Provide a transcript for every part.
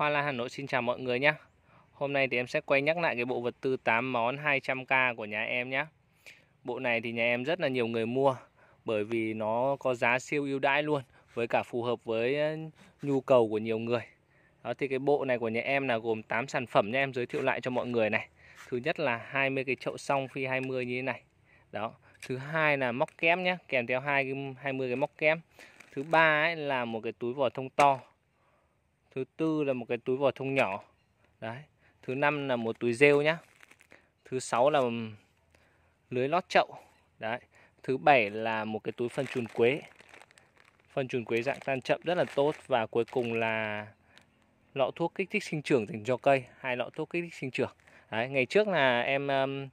Hoa Lan, Hà Nội xin chào mọi người nhé. Hôm nay thì em sẽ quay nhắc lại cái bộ vật tư 8 món 200k của nhà em nhé. Bộ này thì nhà em rất là nhiều người mua Bởi vì nó có giá siêu ưu đãi luôn, Với cả phù hợp với ờ, nhu cầu của nhiều người. Đó, thì cái bộ này của nhà em là gồm 8 sản phẩm nha em giới thiệu lại cho mọi người này. Thứ nhất là 20 cái chậu song phi 20 như thế này. Đó, Thứ hai là móc kém nhé, Kèm theo 20 cái móc kém Thứ ba ấy là một cái túi vỏ thông to thứ tư là một cái túi vỏ thông nhỏ. Đấy thứ năm là một túi rêu nhá. Thứ sáu là lưới lót chậu. Đấy thứ bảy là một cái túi phân chuồn quế. Phân chuồn quế dạng tan chậm rất là tốt và cuối cùng là lọ thuốc kích thích sinh trưởng dành cho cây. Hai lọ thuốc kích thích sinh trưởng. Đấy ngày trước là em um,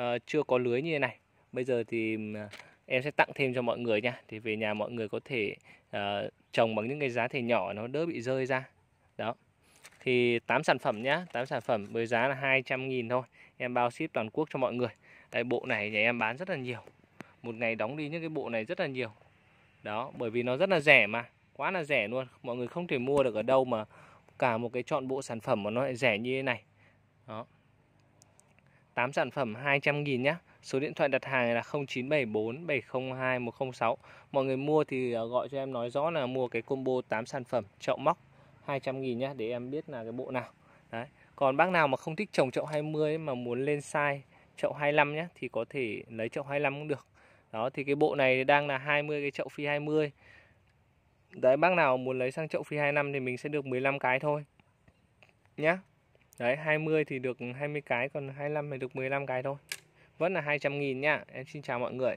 uh, chưa có lưới như thế này. Bây giờ thì um, em sẽ tặng thêm cho mọi người nha thì về nhà mọi người có thể uh, trồng bằng những cái giá thể nhỏ nó đỡ bị rơi ra đó. Thì 8 sản phẩm nhá 8 sản phẩm với giá là 200.000 thôi. Em bao ship toàn quốc cho mọi người. Đây, bộ này nhà em bán rất là nhiều. Một ngày đóng đi những cái bộ này rất là nhiều. Đó, bởi vì nó rất là rẻ mà, quá là rẻ luôn. Mọi người không thể mua được ở đâu mà cả một cái chọn bộ sản phẩm mà nó lại rẻ như thế này. Đó. 8 sản phẩm 200 nghìn nhá. Số điện thoại đặt hàng là 0974 702 106 Mọi người mua thì ờ, gọi cho em nói rõ là mua cái combo 8 sản phẩm, chậu móc. 200 nghìn nhá để em biết là cái bộ nào. Đấy. Còn bác nào mà không thích trồng chậu 20 ấy, mà muốn lên size chậu 25 nhé thì có thể lấy chậu 25 cũng được. Đó thì cái bộ này đang là 20 cái chậu phi 20 đấy bác nào muốn lấy sang chậu phi 25 thì mình sẽ được 15 cái thôi. Nhá. Đấy 20 thì được 20 cái còn 25 thì được 15 cái thôi. Vẫn là 200 nghìn nhá. Em xin chào mọi người.